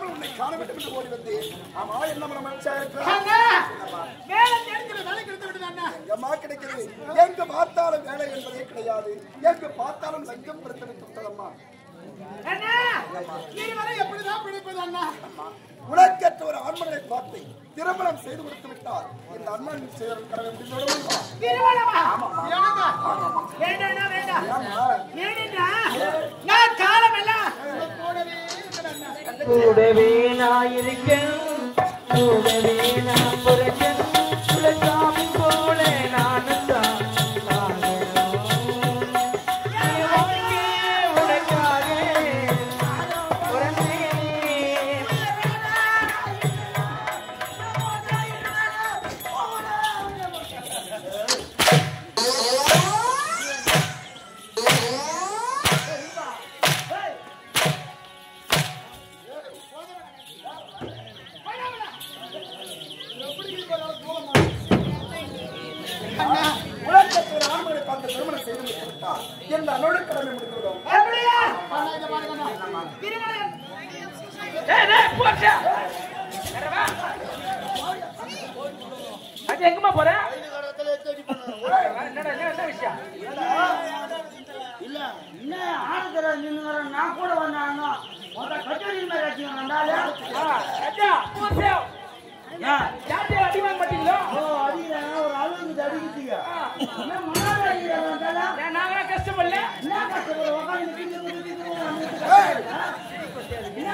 அறியாமல் உன்னை காண வேண்டும் என்று ஓடி வந்தேன் ஆமா என்ன மனம் மனுஷா எங்கம்மா கிடைக்கிறது? எங்கு பார்த்தாலும் வேலை என்பதே கிடையாது. எங்கு பார்த்தாலும் லஞ்சம் பிரச்சனை அண்ணா! உனக்கற்ற ஒரு ஆண்மனை பார்த்து திருமணம் செய்து கொடுத்து விட்டார் இந்த அண்ணன் சேரும். நான் காலம் எல்லாம் உங்க கூடவே இருக்கிறேன் கூடவே நான் இருக்கேன் கூடவே நான் நான் கூட வந்தாங்க. மொத்த கச்சேரி மேல வச்சுங்க வந்தாலே ராஜா, போச்சா. யார்கிட்ட அடி வாங்க மாட்டீங்களோ ஓ அடிக்கிறாங்க ஒரு அளவுக்கு அடிக்கிட்டீங்க என்ன முன்னாடி அடிக்கிறாங்க நாங்களா கஷ்டப்படல என்ன உட்காந்து நிக்கிட்டு என்ன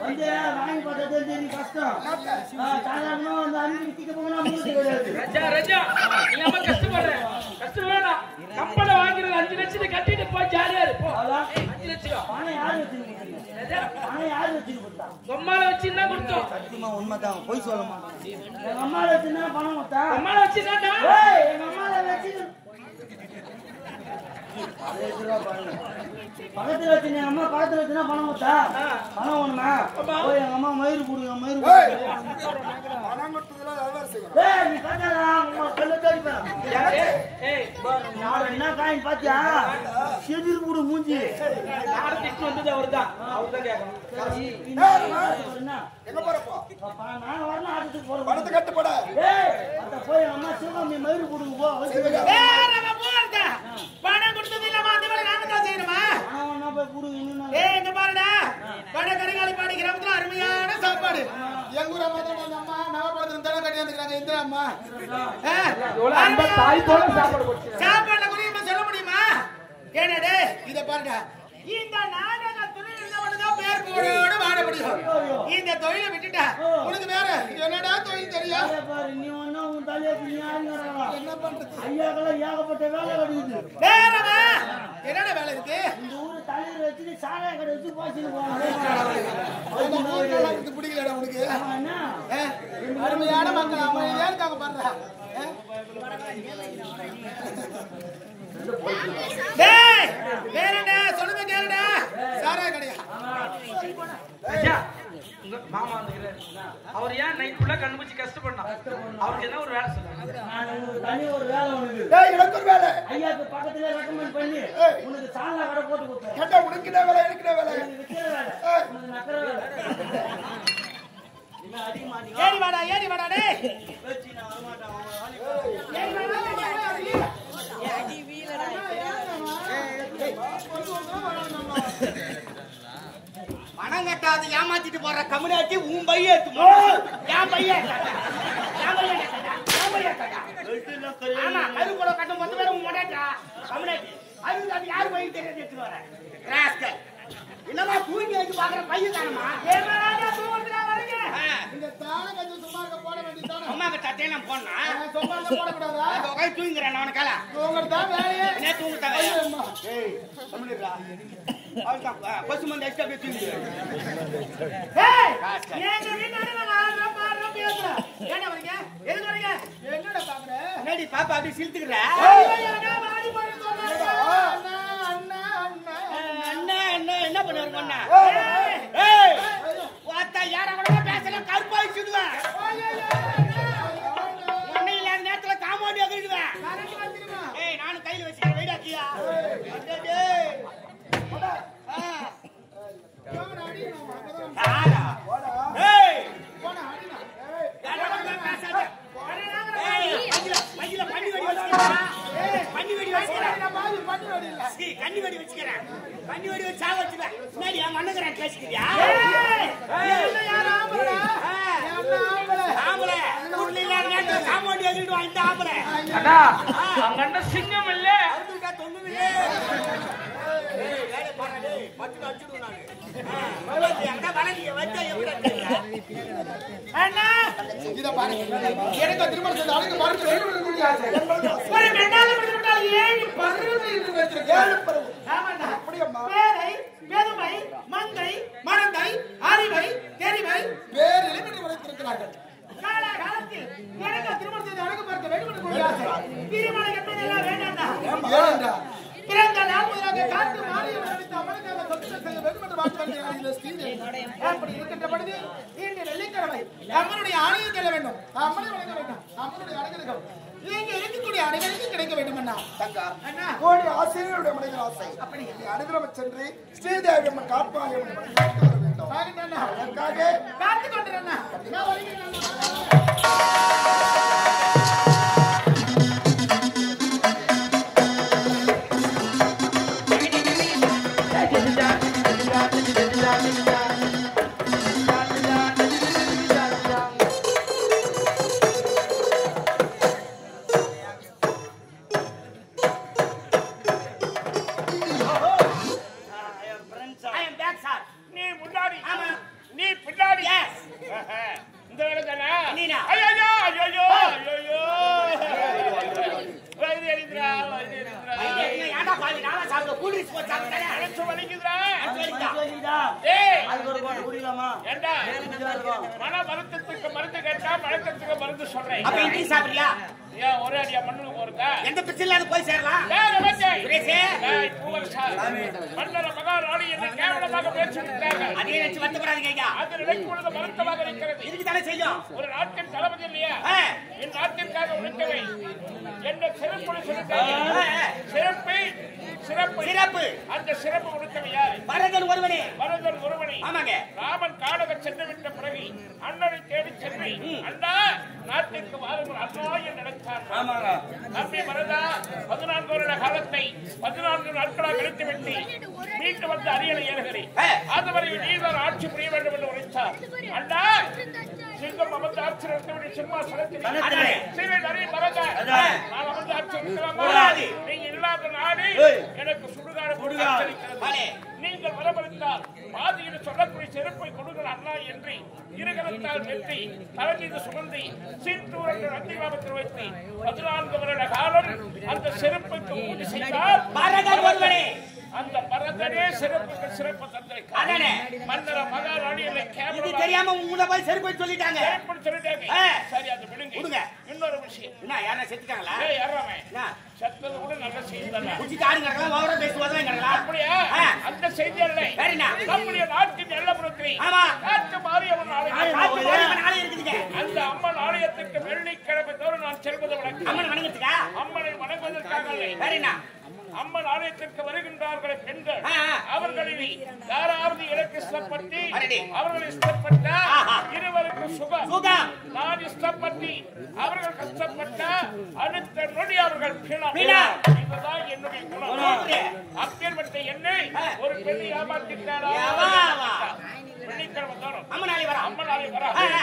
வந்து வாங்கி பார்த்தா தெரிஞ்சு கஷ்டம் சாதாரணமா வந்து அஞ்சு நிக்க போனா மூணு கிடையாது ராஜா ராஜா நீ நம்ம கஷ்டப்படுற கஷ்டம் வேணாம். கம்பள வாங்கிறது அஞ்சு லட்சத்தை கட்டிட்டு போய் ஜாலியா இருப்போ அதான். அஞ்சு லட்சம் பொம்மால வச்சு என்ன கொடுத்தோம். சத்தியமா உண்மைதான். பொய் சொல்ல மாட்டாங்க எங்க அம்மால பணம் கொடுத்தா? பொம்மால வச்சு என்னடா ஏய், எங்க அம்மால வச்சு பக்கத்துல வச்சு எங்க அம்மா பக்கத்துல வச்சுனா பணம் கொடுத்தா பணம் ஒண்ணுமா போய் எங்க அம்மா மயிறு கொடுங்க நான் என்ன காயின் பாத்தியா? செதிர் கூடு மூஞ்சி. வந்தது போய் அம்மா சிவகாமி மயிறு கொடுங்க போ பணம் கொடுத்தது இல்லாம அந்த வேலை நாம தான் செய்யணுமா? ஏய், இங்க பாருடா. வட கரிகாலிப்பாடி கிராமத்துல அருமையான சாப்பாடு. எங்க ஊர் அம்மா தான் அம்மா நவபாத்திரம் தலை கட்டி வந்துக்கிறாங்க இந்திரா அம்மா. சாப்பாடுல குறியமா சொல்ல முடியுமா? ஏனடே இத பாருடா. இந்த நாடக தொழில் வாழ முடியும். இந்த தொழிலை விட்டுட்டா உனக்கு வேற என்னடா தொழில் தெரியும்? என்ன பண்றது? ஐயாக்கெல்லாம் ஏகப்பட்ட வேலை கிடைக்குது. வேறமா என்னடா வேலை இருக்கு? இந்த ஊரு தலையில வச்சுட்டு சாராய கடை வச்சு போச்சுன்னு போவாங்க. இது பிடிக்கலடா உனக்கு? அருமையான மக்கள் அமைதியா இருக்காங்க பாருடா. ஆ? டேய் வேறடா சொல்லுங்க கேளுடா. சாரா கடையா. உங்க மாமா அவர் ஏன் நைட் ஃபுல்லா கண்டுபிடிச்சு கஷ்டப்படணும்? அவருக்கு என்ன ஒரு வேலை சொல்லுங்க. நான் ஒரு வேலை உனக்கு. ஏய் எனக்கு ஒரு வேலை. ஐயாக்கு பக்கத்துல recommend பண்ணி, உனக்கு சால்னா கடை போட்டு கொடுத்தேன். கேட்டா உனக்கு என்ன வேலை எனக்கு என்ன வேலை? உனக்கு விக்கிற வேலை, ஏய், உனக்கு நக்கிற வேலை. இல்ல, அடிக்க மாட்டீங்க. ஏறி வாடா ஏறி வாடா டேய். ஏறி வாடா ஏறி வாடா பணம் கட்டாது ஏமாத்திட்டு போற கம்யூனிட்டி உன் பைய எடுத்து என் பைய ஆமா கூட கட்டும் பத்து பேர் உன் கம்யூனிட்டி அது அது யார் பைய தெரியாது எடுத்துட்டு வர? ராஸ்கல். என்னமா தூங்கி வச்சு பாக்குற பையன் தானமா இந்த தான கொஞ்சம் சும்மா இருக்க போட வேண்டியதானே அம்மாக்கு தட்டே நான் போனா சும்மா இருக்க போட கூடாதா கை தூங்குறேன் தூங்குறது தான் வேலையே? என்ன ஏய் பசு மந்த எக்ஸ்ட்ரா போய் தூங்கு ஏய் ஏங்க வீட்டால வாங்க பாரு பேசுற என்ன வரீங்க எதுக்கு வரீங்க என்னடா பாக்குற என்னடி பாப்பா அப்படி சிரித்துக்கற அண்ணா அண்ணா. அண்ணா என்ன பண்ணுவாங்க அண்ணா யார கூட பேசல? கருப்பாய் சுடுவேன் கண்ணி வெடி வச்சுக்கிறேன். கண்ணி வெடி வச்சு சாவ வச்சுக்கிறேன். முன்னாடி என் மண்ணுங்கிறேன் பேசிக்கிறியா? ஆம்பளை? ஊர்ல இல்லாத நேரத்துல காம்பவுண்ட் எதிர்ட்டு வாங்கிட்டு ஆம்பளை. அண்ணா அங்க சிங்கம் இல்ல தொங்கும் தொங்குவில்லே. எனக்கு திருமணம் செய்து அழைக்க ஒரு விட்டுவிட்டால் ஏழு பருவம் என்று வச்சிருக்கேன். ஏழு பருவம். ஆமாண்டா. அப்படியம்மா. பேரை, பெருமை, மங்கை, மடந்தை, அறிவை, தெரிவை, வேறு இளமணி உழைத்திருக்கிறார்கள். கால காலத்தில் எனக்கு திருமணம் செய்து அழைக்க பார்க்க வேண்டும் என்று திருமணம் என்பதெல்லாம் வேண்டாம்டா. அம்மனுடைய ஆணையை செல்ல வேண்டும் அம்மனை வணங்க வேண்டும். அம்மனுடைய அழகர்கள் இங்க இருக்கக்கூடிய அனைவருக்கும் கிடைக்க வேண்டும் அண்ணா. தங்கா, அண்ணா. கோடி ஆசிரியருடைய மனிதர் ஆசை. அப்படி. நீ அனுகிரகம் சென்று ஸ்ரீதேவி அம்மன் வர வேண்டும். அதற்காக காத்து மண்ணுக்கு போறதா எந்த பிரச்சனை இல்லாத போய் சேரலாம். மன்னர மகாராணி என்னை கேவலமாக பேசிவிட்டாங்க அதே நினைச்சு வருத்தப்படாதீங்க ஐயா. அது நினைக்கும் பொழுது வருத்தமாக இருக்கிறது. இதுக்கு தானே செய்யும். ஒரு நாட்டின் தளபதி இல்லையா. என் நாட்டிற்காக உழைத்தவை என்ன சிறப்பு சொல்லிட்டாங்க சிறப்பு. அந்த சிறப்பு உழைத்தவை யாரு? பரதன் ஒருவனே. பரதன் ஒருவனை. ஆமாங்க. ராமன் காணக சென்று விட்ட பிறகு அண்ணனை தேடி சென்று அண்ணா நாட்டிற்கு வாருங்கள். அண்ணா என்று நினைத்தார் நம்பி வரதா பதினான்கு வருட காலத்தை பதினான்கு நாட்களாக கழித்து விட்டு மீண்டு வந்து அரியணை ஏறுகிறேன். அதுவரை நீதான் ஆட்சி புரிய வேண்டும் என்று உரைத்தார். அண்ணா சிங்கம் அமர்ந்து ஆட்சி நடத்தவில்லை சிம்மாசனத்தில். சீரை நிறைய அதான். நான் அமர்ந்து ஆட்சி நடத்தலாமா கூடாது. நீங்க இல்லாத நாடு எனக்கு சுடுகாடு. நீங்கள் வரமளித்தால் பாதியில் சொல்லக்கூடிய செருப்பை கொடுங்கள் அண்ணா என்று இருகரத்தால் வெற்றி தலை மீது சுமந்தி சீட்டூரங்கள் அந்திவாபத்தில் வைத்து பதினான்கு வருட காலம் அந்த செருப்புக்கு ஊட்டி செய்தால் அந்த பரதனே சிறப்புக்கு சிறப்பு தந்திருக்கார் அதானே. மன்னர மகாராணிகளை இது கேவலமாக தெரியாம உங்களை போய் செருப்பு வச்சு சொல்லிட்டாங்க. சரி அது விடுங்க. விடுங்க. இன்னொரு விஷயம். என்ன யாரா செத்துட்டாங்களா? யாராமே என்ன? செத்தது கூட நல்ல செய்தி தானே. ஓவரா அப்படியா. அந்த? நம்முடைய நாட்டின் எல்லப்புறத்தில் ஆமா. காட்டு மாரியம்மன் ஆலயம். காத்து மாரியம்மன் ஆலயம் இருக்குதுங்க. அந்த அம்மன் ஆலயத்துக்கு வெள்ளிக்கிழமை தோறும் நான் செல்வது வழக்கம் அம்மன் வணங்கத்துக்கா அம்மனை வணங்குவதற்காக என்ன அம்மன் ஆலயத்திற்கு வருகின்றார்களே பெண்கள். அவர்களில் யாராவது எனக்கு இஷ்டப்பட்டு. அவர்கள் இஷ்டப்பட்டா. இருவருக்கு சுகம். நான் இஷ்டப்பட்டு அவர்கள் கஷ்டப்பட்டா அடுத்த நொடி அவர்கள் பிணம். இதுதான் என்னுடைய குணம். அப்பேற்பட்ட என்னை. ஒரு பெண்ணை ஏமாற்றிட்டாரா அம்மன் ஆலயம் வரா. அம்மன் ஆலயம் வரா. அம்மனை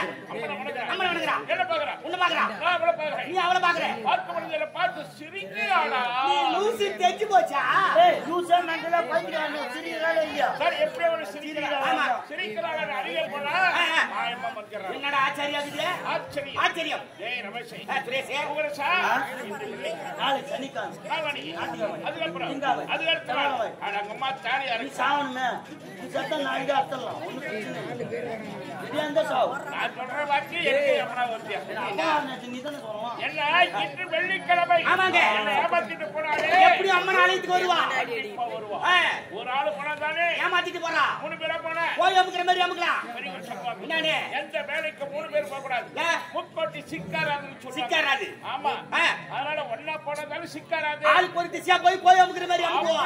வணங்குறா. அம்மனை வணங்குறா. என்ன பாக்குறா உன்னை பாக்குறா நான் அவளை பாக்குறேன் நீ அவளை பாக்குற பார்க்க பார்த்து நீ லூசி தெரிஞ்சு போச்சா? ஏய், லூசா மெண்டலா பைத்தியக்காரனே, சிரிக்கிறாளே இல்லையா? சார் எப்படி அவளை சிரிக்கிறாளா ஆமா. போனா. மாயமா என்னடா ஆச்சரியம் இருக்குது? ஆச்சரியம். ஆச்சரியம். ஏய் ரமேஷ். ஆ, சுரேஷ். சார். காவணி. நாள். அட உங்க அம்மா தாலியா நீ இருக்கு சாவணுமே. நீ செத்தா நாளைக்கே அறுத்துடலாம். வெள்ளிக்கிழமை எப்படி அம்மன் ஆலயத்துக்கு வருவா? ஒரு ஆளு போனா தானே ஏமாத்திட்டு போறா? மூணு பேரா போன போய் அமுக்குற மாதிரி அமுக்கலாம். என்னன்னு? எந்த வேலைக்கு மூணு பேர் போக கூடாது? முக்கோட்டி சிக்காராதுன்னு சிக்காராது. ஆமா. அதனால ஒன்னா போனதாலும் சிக்காராது. ஆள் பொறுத்து போய் போய் அமுக்குற மாதிரி அமுக்குவா?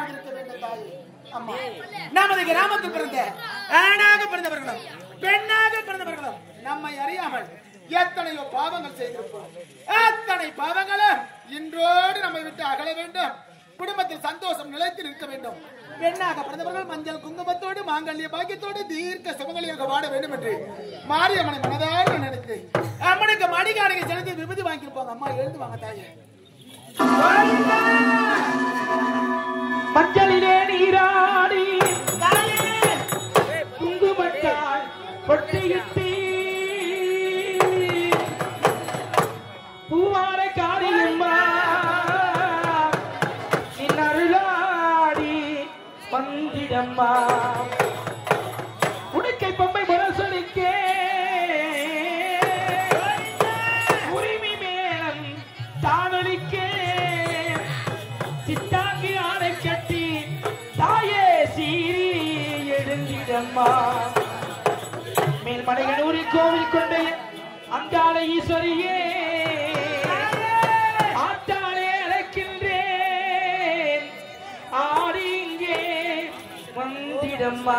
சுத்தமாக இருக்க வேண்டும் தாயே. அம்மா. நமது கிராமத்தில் பிறந்த ஆணாக பிறந்தவர்களும் பெண்ணாக பிறந்தவர்களும் நம்மை அறியாமல் எத்தனையோ பாவங்கள் செய்திருப்போம். அத்தனை பாவங்களும் இன்றோடு நம்மை விட்டு அகல வேண்டும். குடும்பத்தில் சந்தோஷம் நிலைத்து நிற்க வேண்டும். பெண்ணாக பிறந்தவர்கள் மஞ்சள் குங்குமத்தோடு மாங்கல்ய பாக்கியத்தோடு தீர்க்க சுமங்களியாக வாட வேண்டும் என்று மாரியம்மனை மனதாக நினைத்து அம்மனுக்கு மடிகாரங்க செலுத்தி விபத்து வாங்கியிருப்பாங்க அம்மா எழுந்து வாங்க தாயே. மஞ்சளிலே நீராடி குங்குமட்டால் பொட்டியிட்டு பூவார காரியம்மா நின் அருளாடி வந்திடம்மா ஈஸ்வரியே ஆத்தாலே அழைக்கின்றேன். ஆடிங்கே வந்திடம்மா.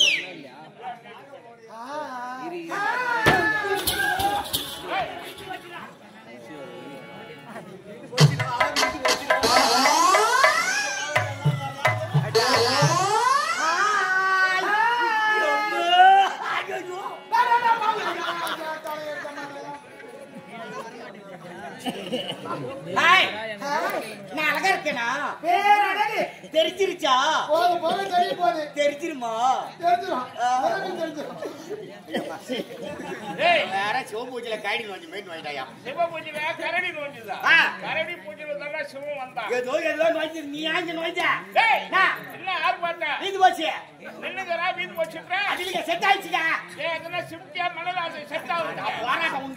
நான் அழகா இருக்கேனா? தெரிஞ்சிருச்சா? தெரிஞ்சிருமா? வேற சிவபூஜையில கைடி கொஞ்சம் மீன் வாங்கிட்டாயா சிவ பூஜையில கரடி நோஞ்சுதா. கரடி பூஜையில தான் சிவம் வந்தான். ஏதோ ஏதோ நோய்ச்சி நீ ஆஞ்சு நோய்ச்ச. என்ன யார் பார்த்தா போச்சு. நின்னுதரா வீடு வச்சுட்டேன் அதுல செட் ஆயிடுச்சுடா அதெல்லாம் அது செட் ஆகுது?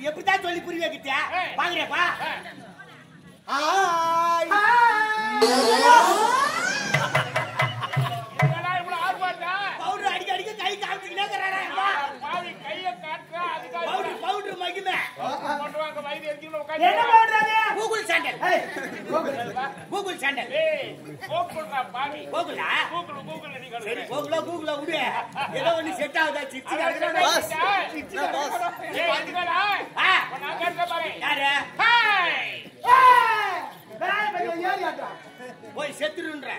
எப்படிதான் சொல்லி புரிய வைக்கிட்ட ஏய். கூகுள் சாண்டல் கூகுள் சரி கூகுளா கூகுளா விடு. ஏதோ ஒண்ணு செட் ஆகுதா? சிச்சு ஏய் இதுடா ஆ. நான் கேட்க பாரு யாரு ஹாய் ஏய், வேலை பையன் ஏறி ஆட்டுறான். போய் செத்துருன்ற.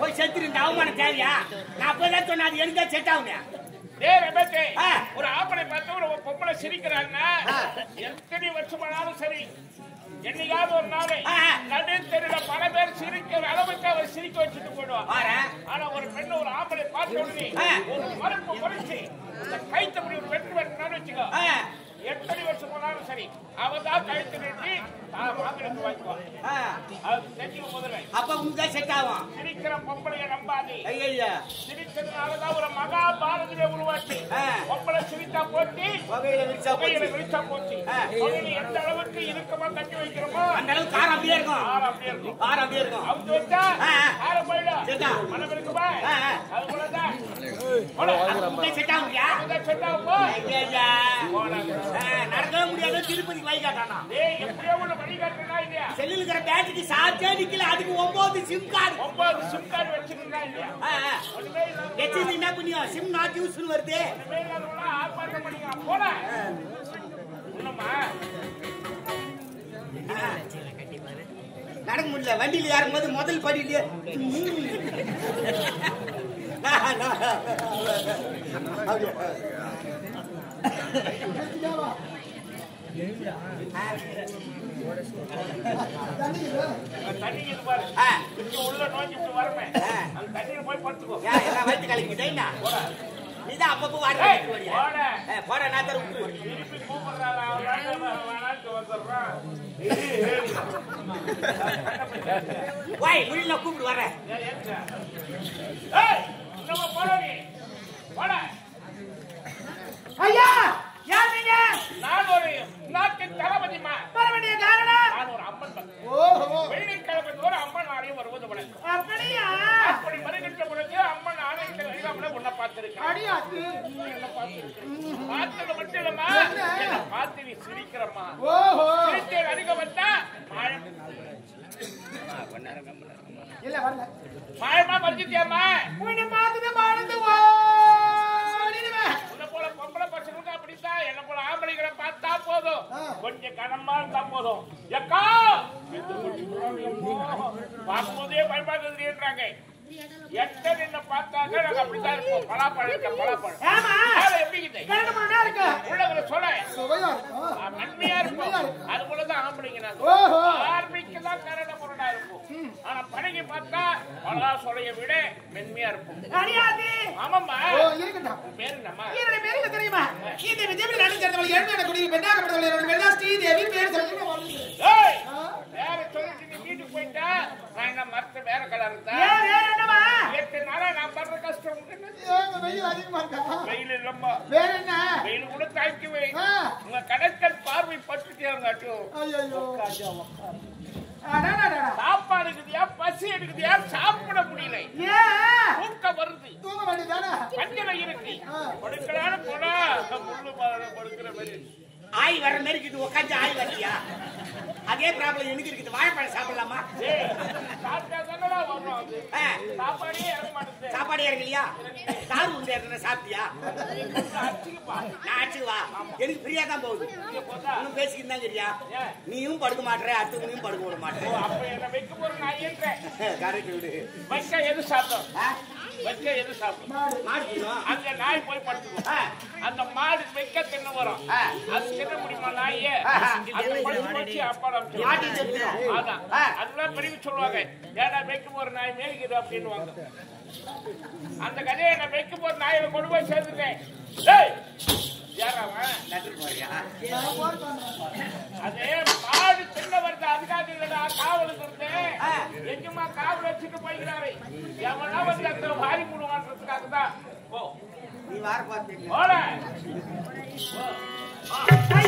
போய் செத்துரு இந்த அவமானம் தேவையா நான் அப்பதான் சொன்னேன் அது எனக்கே செட் ஆகுங்க. ஒரு ஆம்பளை பார்த்து ஒரு பொம்பளை சிரிக்கிறாங்கன்னா எத்தனை வருஷமானாலும் சரி என்னையாவது ஒரு நாளை. நடு தெருல பல பேர் சிரிக்கிற அளவுக்கு அவர் சிரிக்க வச்சுட்டு போயிடுவான் ஆனா ஒரு பெண் ஒரு ஆம்பளை பார்த்த உடனே. ஒரு மறுப்பு குறைச்சு இந்த கைத்த முடி ஒரு வெட்டு வெட்டினாலும் வச்சுக்கோ எத்தனை வருஷம் போனாலும் சரி அவ தான் கழுத்து நிறுத்தி தான் அப்ப உங்க செட் ஆகும் சிரிக்கிற பொம்பளைய நம்பாதே ஐயா சிரிச்சதுனாலதான் ஒரு மகாபாரதியை உருவாக்கி பொம்பளை சிரித்தா போட்டி வகையில விரிச்சா போச்சு. விரிச்சா போச்சு எந்த அளவுக்கு இறுக்கமா கட்டி வைக்கிறோமோ அந்த அளவுக்கு காரம் அப்படியே இருக்கும். ஆறு அப்படியே இருக்கும். காரம் அப்படியே இருக்கும் வச்சா போயிடும் மனம் இருக்குமா அது போலதான் உங்க செட் ஆகுங்க நடக்கவே முடியாது. திருப்பதி வை எப்படியோ ஒண்ணு செல்லில் இருக்கிற பேட்டரிக்கு சார்ஜே நிக்கல. அதுக்கு ஒன்பது சிம் கார்டு ஒன்பது சிம் கார்டு இல்லையா? என்ன பண்ணியும். சிம் நாட் யூஸ்னு வருது. போல நடக்க முடியல. வண்டியில ஏறும் போது முதல் படியிலே தண்ணி நீதான் அப்பப்போ வாட. ஏய், போட. நான் தர வாய் முடியல கூப்பிடு வரேன் ஏய், ஏன்டா? ஏய், நம்ம போட நீ. போட. ஐயா! யார் நீங்க? நான் ஒரு நாட்டின் தளபதிமா வர வேண்டிய காரணம்? நான் ஒரு அம்மன் பக்தன். ஓஹோ. அம்மன் ஆலயம் வருவது வழக்கம் அப்படியா? அப்படி வருகின்ற பொழுது அம்மன் ஆலயத்தில் வைகாமல உன்னை பார்த்திருக்கேன் அடியாத்து பார்த்தது மட்டும் இல்லம்மா. என்னை? பார்த்து நீ சிரிக்கிறம்மா. ஓஹோ. சிரிச்சே அருக வந்தா மாயம் இல்ல வரல. மாயமா மறைஞ்சிட்டியாம்மா? உன்னை பார்த்துட்டு மறந்து முதலாளிகளை பார்த்தா போதும். கொஞ்சம் கனமா இருந்தா போதும். எக்கா பார்க்கும்போதே பயன்படுத்துறாங்க எட்ட நின்று பார்த்தாக்க நாங்க அப்படித்தான் இருப்போம். பலாப்பழம் இருக்க? பலாப்பழம். ஆமா வேலை எப்படி இருக்கு? உள்ளவரை சொல்ல. நன்மையா இருப்போம் அது போலதான் ஆம்பளைங்க நாங்க. ஆர்மிக்கு தான் கரட முரடா இருக்கும் ஆனா பழகி பார்த்தா பலா சொலைய விட மென்மையா இருக்கும். அடியாதி! ஆமாம்மா. உன் பேரு என்னம்மா? பேர் என்ன தெரியுமா? இந்த விஜயபுரி நாடு சேர்ந்தவள் எழுநூறு குடி பெண்ணாகப்பட்டவள் வெள்ளா ஸ்ரீதேவி பேர் சொல்லி ஏய்! வேற சொல்லிட்டு நீ வீட்டுக்கு போயிட்டா நான் என்ன மரத்து வேற கலர் இருந்தா ஏன் வேற என்னமா எட்டு நாளா நான் படுற கஷ்டம்? ஏங்க வெயில் அதிகமா இருக்கா? வெயில் இல்லம்மா. வேற என்ன? வெயில் கூட தாய்க்குவே ஆ. உங்க கடற்கல் பார்வை பட்டுட்டாங்காட்டும் ஐயோ அடாடாடா சாப்பாடு இருக்குதியா? பசி எடுக்குதியா? சாப்பிட முடியல. தூக்கம் வருது. தூங்க வேண்டியதானே பஞ்சல இருக்கு படுக்கலான்னு போனா முள்ளு படுக்கிற மாதிரி. ஆய் வர மாதிரி இருக்குது உட்காந்து ஆய் வரலையா அதே ப்ராப்ளம் எனக்கு இருக்குது. வாழைப்பழம் சாப்பிடலாமா? சாப்பாடே இறங்க இறங்கலையா கார் உண்டு இறங்கின சாப்பிட்டியா? நான் அடிச்சு வா. எனக்கு ஃப்ரீயா தான் போகுது. இன்னும் பேசிக்கிட்டு தான் சரியா? நீயும் படுக்க மாட்டேற அடுத்தவனையும் படுக்க விட மாட்டேன் கரெக்ட் விடு. எது சாப்பிடும்? எது சாப்பிடும். அங்க நாய் போய் படுத்துக்கும். ஆ, அந்த மாடு வைக்க தின்ன வரும். அது தின்ன முடியுமா நாயே. அதான். அதெல்லாம் பிரிவு சொல்லுவாங்க. ஏன்னா வைக்க போற நாய் மேய்க்குது அப்படின்னு அந்த கதையை நான் வைக்க போற நாயை கொண்டு போய் சேர்த்துட்டேன். அது மாடு சின்ன வருது அதுக்காக இல்லடா காவலுக்கு இருந்தேன். எங்கம்மா காவல் வச்சுட்டு போய்க்கிறாரு. எவனா வந்து அந்த வாரி மூடுவான்றதுக்காக தான் போ. நீ வார ஆ,